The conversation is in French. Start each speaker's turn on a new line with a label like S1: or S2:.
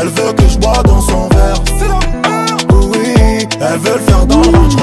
S1: Elle veut que je bois dans son verre. Oui, elle veut le faire dans le